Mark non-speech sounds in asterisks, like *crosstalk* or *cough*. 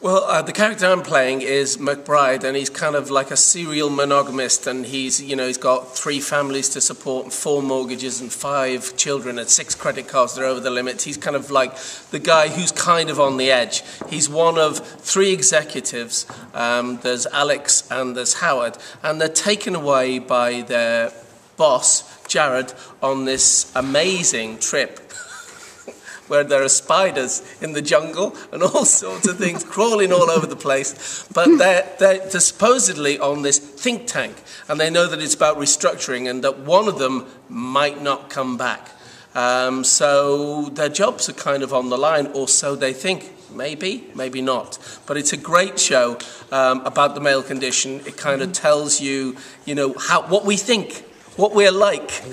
Well, uh, the character I'm playing is McBride, and he's kind of like a serial monogamist, and he's, you know, he's got three families to support, four mortgages, and five children, and six credit cards that are over the limit. He's kind of like the guy who's kind of on the edge. He's one of three executives. Um, there's Alex and there's Howard, and they're taken away by their boss, Jared, on this amazing trip where there are spiders in the jungle and all *laughs* sorts of things crawling all over the place. But they're, they're, they're, supposedly on this think tank, and they know that it's about restructuring and that one of them might not come back. Um, so their jobs are kind of on the line, or so they think. Maybe, maybe not. But it's a great show um, about the male condition. It kind of tells you, you know, how, what we think, what we're like.